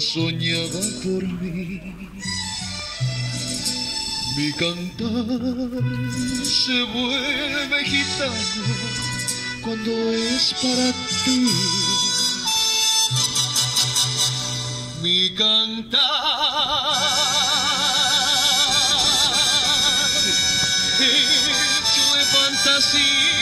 soñada por mí. Mi cantar se vuelve gitano cuando es para ti. Mi cantar hecho de fantasía.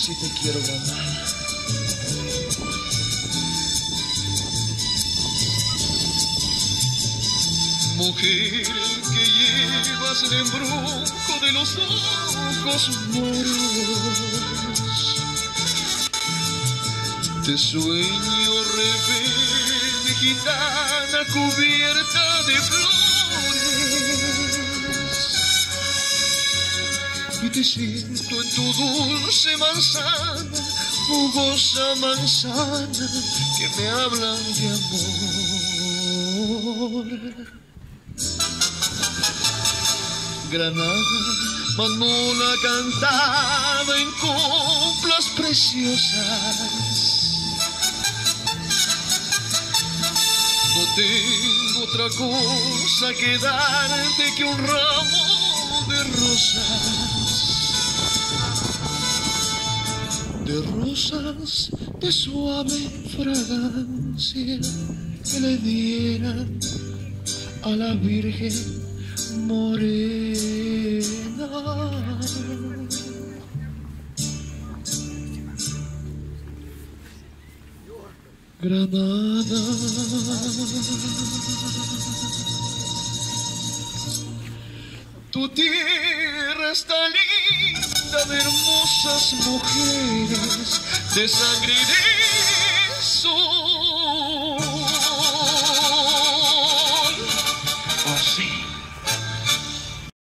así te quiero, Granada. Mujer que llevas el embrujo de los ojos moros. Te sueño rebelde, gitana cubierta de flores. Te siento en tu dulce manzana, jugosa manzana, que me hablan de amor. Granada, Manola cantada en coplas preciosas. No tengo otra cosa que darte que un ramo de rosas. De rosas de suave fragancia que le dieran a la Virgen morena. Granada. Tu tierra está linda de hermosas mujeres, de sangre de.